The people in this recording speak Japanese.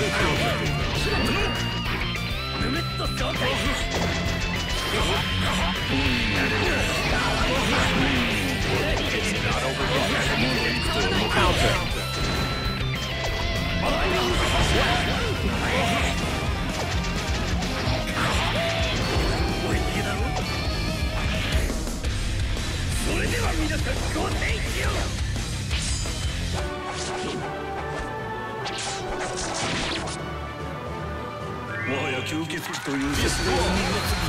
それでは皆さんご提供もはや吸血鬼という説明。は二の次だ